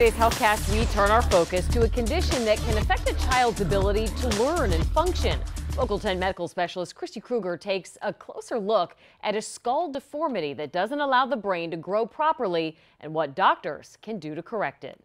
Today's HealthCast, we turn our focus to a condition that can affect a child's ability to learn and function. Local 10 medical specialist Kristi Krueger takes a closer look at a skull deformity that doesn't allow the brain to grow properly and what doctors can do to correct it.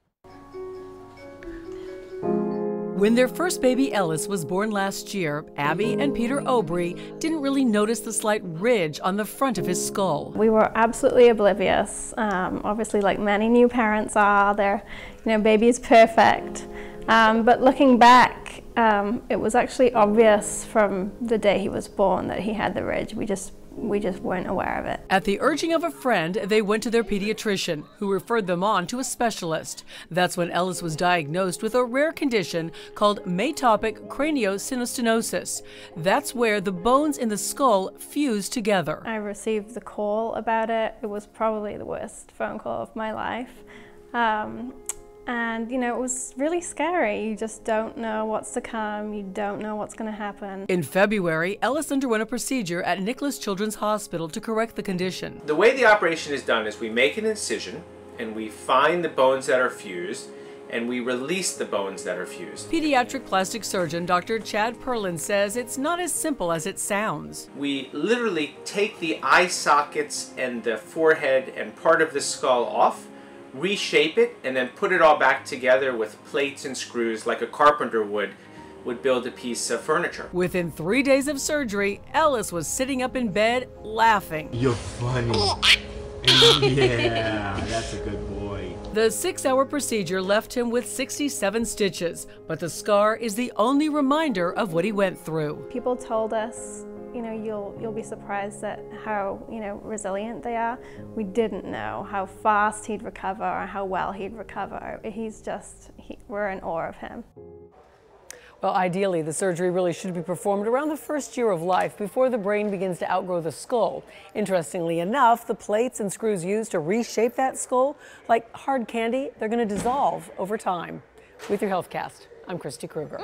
When their first baby Ellis was born last year, Abi and Peter Obre didn't really notice the slight ridge on the front of his skull. We were absolutely oblivious. Um, obviously, like many new parents are, their you know, baby is perfect. Um, but looking back, um, it was actually obvious from the day he was born that he had the ridge. We just we just weren't aware of it. At the urging of a friend, they went to their pediatrician, who referred them on to a specialist. That's when Ellis was diagnosed with a rare condition called metopic craniosynostosis. That's where the bones in the skull fuse together. I received the call about it. It was probably the worst phone call of my life. Um, and, you know, it was really scary. You just don't know what's to come. You don't know what's going to happen. In February, Ellis underwent a procedure at Nicklaus Children's Hospital to correct the condition. The way the operation is done is we make an incision and we find the bones that are fused and we release the bones that are fused. Pediatric plastic surgeon Dr. Chad Perlyn says it's not as simple as it sounds. We literally take the eye sockets and the forehead and part of the skull off reshape it, and then put it all back together with plates and screws like a carpenter would would build a piece of furniture. Within three days of surgery, Ellis was sitting up in bed laughing. You're funny. Oh, yeah, that's a good boy. The six hour procedure left him with 67 stitches, but the scar is the only reminder of what he went through. People told us you know, you'll, you'll be surprised at how, you know, resilient they are. We didn't know how fast he'd recover or how well he'd recover. He's just, he, we're in awe of him. Well, ideally, the surgery really should be performed around the first year of life before the brain begins to outgrow the skull. Interestingly enough, the plates and screws used to reshape that skull, like hard candy, they're going to dissolve over time. With your HealthCast, I'm Kristi Krueger.